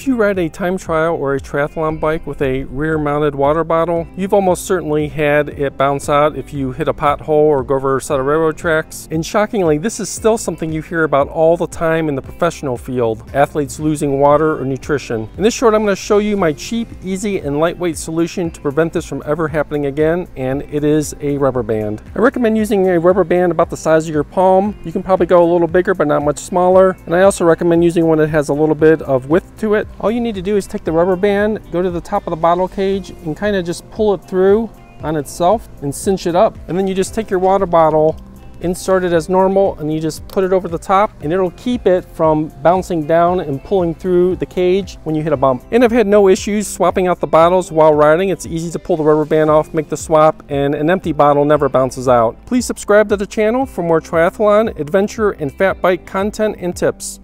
If you ride a time trial or a triathlon bike with a rear mounted water bottle, you've almost certainly had it bounce out if you hit a pothole or go over a set of railroad tracks. And shockingly, this is still something you hear about all the time in the professional field, athletes losing water or nutrition. In this short, I'm going to show you my cheap, easy, and lightweight solution to prevent this from ever happening again, and it is a rubber band. I recommend using a rubber band about the size of your palm. You can probably go a little bigger, but not much smaller. And I also recommend using one that has a little bit of width to it. All you need to do is take the rubber band, go to the top of the bottle cage, and kind of just pull it through on itself and cinch it up. And then you just take your water bottle, insert it as normal, and you just put it over the top, and it'll keep it from bouncing down and pulling through the cage when you hit a bump. And I've had no issues swapping out the bottles while riding. It's easy to pull the rubber band off, make the swap, and an empty bottle never bounces out. Please subscribe to the channel for more triathlon, adventure, and fat bike content and tips.